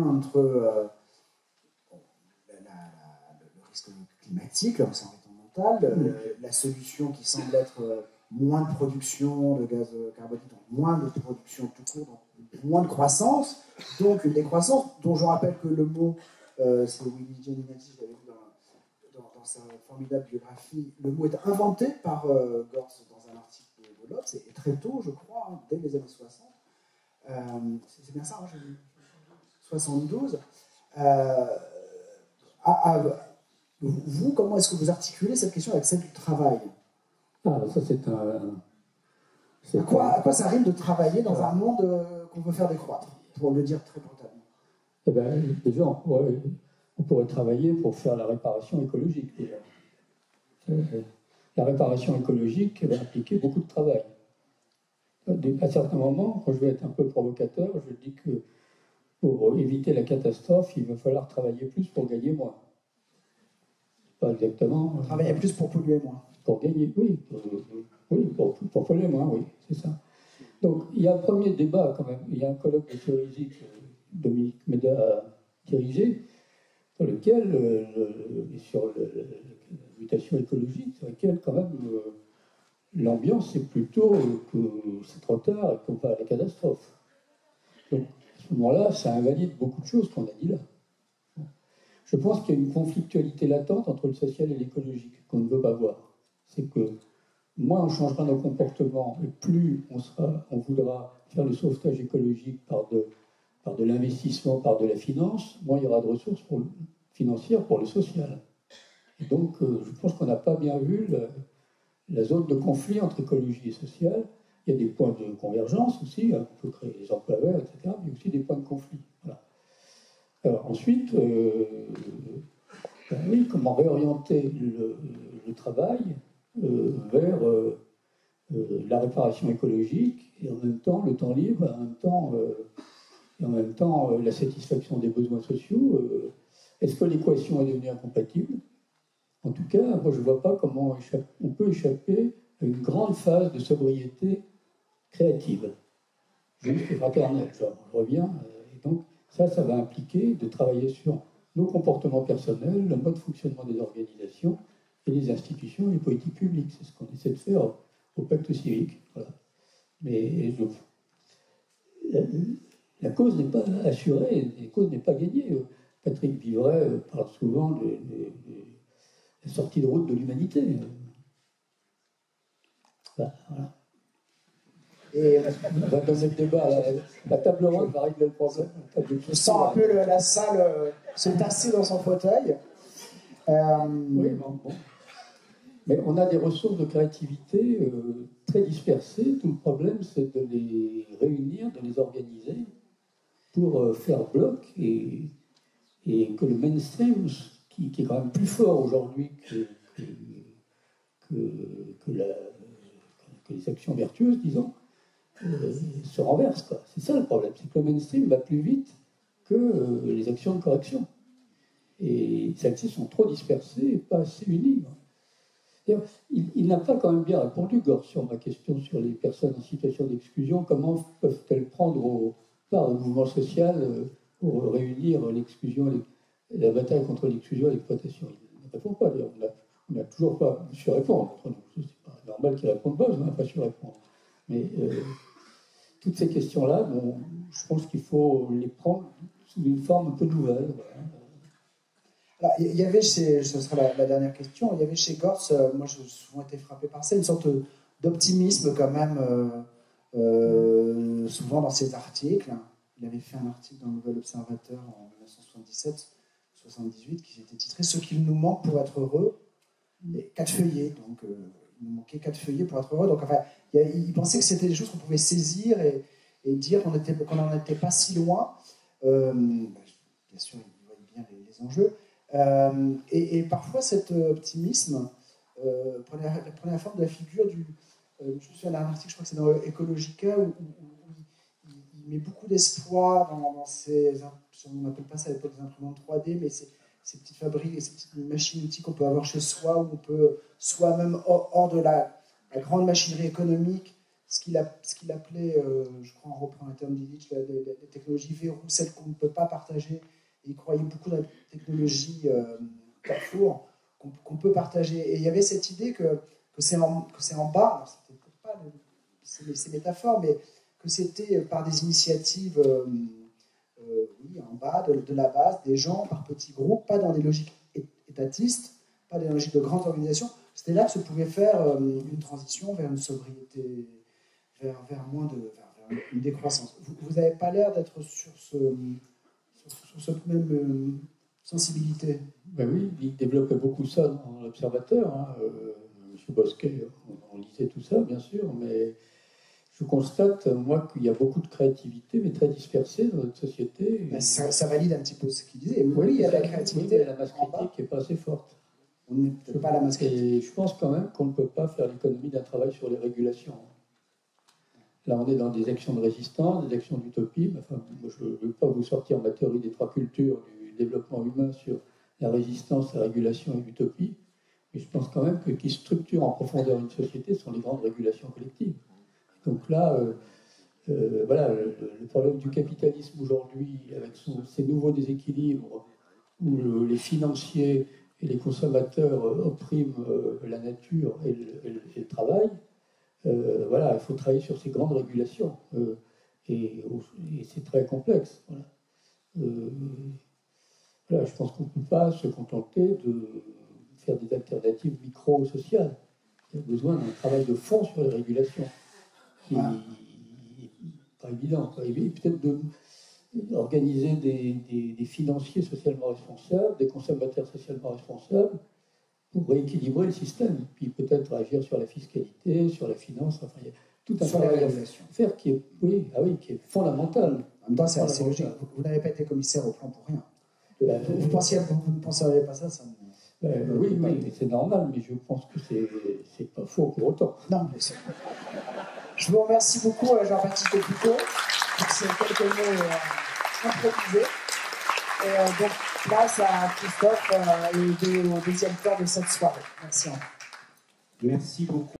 entre euh, le risque climatique, le risque environnemental, mm. la solution qui semble être moins de production de gaz carbonique, donc moins de production tout court, donc moins de croissance, donc une décroissance, dont je rappelle que le mot, euh, c'est Willy Gianninati, je l'avais vu dans, dans, sa formidable biographie, le mot est inventé par euh, Gors dans un article de, l'Obs, et, très tôt, je crois, hein, dès les années 60. Euh, c'est bien ça, hein, 72. Euh, vous, comment est-ce que vous articulez cette question avec celle du travail? Ah, ça c'est un. À quoi, à quoi ça rime de travailler dans un monde euh, qu'on veut faire décroître, pour le dire très brutalement? Eh bien, déjà, on pourrait, travailler pour faire la réparation écologique, La réparation écologique va impliquer beaucoup de travail. À certains moments, quand je vais être un peu provocateur, je dis que pour éviter la catastrophe, il va falloir travailler plus pour gagner moins. Pas exactement. Travailler plus pour polluer moins pour gagner, oui, pour, oui, pour, pour moins, oui, c'est ça. Donc, il y a un premier débat quand même. Il y a un colloque de théorie que Dominique Méda a dirigé, sur lequel, euh, sur la mutation écologique, sur lequel, quand même, euh, l'ambiance est plutôt que c'est trop tard et qu'on va à la catastrophe. Donc, ce moment-là, ça invalide beaucoup de choses qu'on a dit là. Je pense qu'il y a une conflictualité latente entre le social et l'écologique qu'on ne veut pas voir c'est que moins on changera nos comportements et plus on, voudra faire le sauvetage écologique par de, l'investissement, par de la finance, moins il y aura de ressources pour financières pour le social. Et donc, euh, je pense qu'on n'a pas bien vu la, zone de conflit entre écologie et social. Il y a des points de convergence aussi, hein, créer des emplois verts, etc., mais aussi des points de conflit. Alors ensuite, euh, oui, comment réorienter le, travail euh, vers euh, euh, la réparation écologique et en même temps le temps libre, en même temps, et en même temps la satisfaction des besoins sociaux. Est-ce que l'équation est devenue incompatible? En tout cas, moi je ne vois pas comment on peut échapper à une grande phase de sobriété créative, juste fraternelle. Je reviens. Et donc, ça, ça va impliquer de travailler sur nos comportements personnels, le mode de fonctionnement des organisations, et les institutions et les politiques publiques. C'est ce qu'on essaie de faire au pacte civique. Mais la, cause n'est pas assurée, la cause n'est pas gagnée. Patrick Vivray parle souvent de, la sortie de route de l'humanité. Bah, voilà. Et on va donner le débat. La, la table ronde va régler le problème. Je sens un peu la salle euh, se tasser dans son fauteuil. Euh, oui, bon. Mais on a des ressources de créativité euh, très dispersées. Tout le problème, c'est de les réunir, de les organiser pour faire bloc et, et, que le mainstream, qui, est quand même plus fort aujourd'hui que, que, que, les actions vertueuses, disons, se renverse. C'est ça le problème, c'est que le mainstream va plus vite que les actions de correction. Et celles-ci sont trop dispersées et pas assez unies. Il, n'a pas quand même bien répondu, Gore, sur ma question sur les personnes en situation d'exclusion. Comment peuvent-elles prendre part au mouvement social euh, pour réunir l'exclusion, la bataille contre l'exclusion et l'exploitation? Il ne répond pas. On n'a toujours pas su répondre entre nous. C'est pas normal qu'il réponde pas, on n'a pas su répondre. Mais euh, toutes ces questions-là, bon, je pense qu'il faut les prendre sous une forme un peu nouvelle il y avait chez, ce sera la, dernière question, il y avait chez Gors, euh, moi j'ai souvent été frappé par ça, une sorte d'optimisme quand même, euh, euh, souvent dans ses articles. Il avait fait un article dans le Nouvel Observateur en 1977-78 qui était titré Ce qu'il nous manque pour être heureux, et quatre feuillets. Donc nous manquait quatre feuillets pour être heureux. Donc enfin, il, pensait que c'était des choses qu'on pouvait saisir et, dire qu'on n'en était pas si loin. bien sûr, il voyait bien les enjeux. Euh, et, parfois, cet optimisme euh, prenait, la forme de la figure du. Euh, je me souviens d'un article, je crois que c'est dans Ecologica, où, il, met beaucoup d'espoir dans, ces. On n'appelle pas ça à l'époque des imprimantes 3D, mais ces, ces petites fabriques, ces petites machines-outils qu'on peut avoir chez soi, où on peut soi-même, hors, de la, grande machinerie économique, ce qu'il appelait, euh, je crois on reprend un terme d'Illich, des, technologies verrou, celles qu'on ne peut pas partager. Il croyait beaucoup dans la technologie euh, Carrefour qu'on peut partager. Et il y avait cette idée que, que c'est en, en, bas, c'était pas ces métaphores, mais que c'était par des initiatives euh, oui, en bas de, la base, des gens par petits groupes, pas dans des logiques étatistes, pas dans des logiques de grandes organisations. C'était là que se pouvait faire une transition vers une sobriété vers, vers moins de vers une décroissance. Vous n'avez pas l'air d'être sur, ce, sur, cette même euh, sensibilité? Ben oui, il développait beaucoup ça dans l'Observateur. Hein. Euh, Monsieur Bosquet, on, lisait tout ça, bien sûr, mais je constate, moi, qu'il y a beaucoup de créativité, mais très dispersée dans notre société. Ben, ça, valide un petit peu ce qu'il disait. Oui, il y a la créativité. mais la masse critique n'est pas assez forte. On n'est pas la masse critique. Et je pense quand même qu'on ne peut pas faire l'économie d'un travail sur les régulations. Là, on est dans des actions de résistance, des actions d'utopie. Enfin, je ne veux pas vous sortir ma théorie des trois cultures du développement humain sur la résistance, la régulation et l'utopie. Mais je pense quand même que qui structure en profondeur une société sont les grandes régulations collectives. Donc là, euh, euh, voilà, le, problème du capitalisme aujourd'hui, avec ces nouveaux déséquilibres où les financiers et les consommateurs oppriment euh, la nature et le travail, voilà, il faut travailler sur ces grandes régulations. Et, c'est très complexe. Voilà. je pense qu'on ne peut pas se contenter de faire des alternatives micro-sociales. Il y a besoin d'un travail de fond sur les régulations, qui n'est pas évident. Peut-être d'organiser des, des, financiers socialement responsables, des consommateurs socialement responsables, pour rééquilibrer le système, puis peut-être agir sur la fiscalité, sur la finance, enfin il y a tout un travail à faire qui est, oui, ah oui, qui est fondamental. En même temps, c'est assez logique. Vous, n'avez pas été commissaire au plan pour rien. Ben, vous, pensiez, vous, ne penseriez pas ça, ça ben, Oui, oui c'est normal, mais je pense que c'est pas faux pour autant. Non, mais c'est... Je vous remercie beaucoup, euh, Jean-Baptiste Picot, pour ces quelques mots euh, improvisés. Et euh, donc, place à Christophe et au deuxième temps de cette soirée. Merci. Merci beaucoup.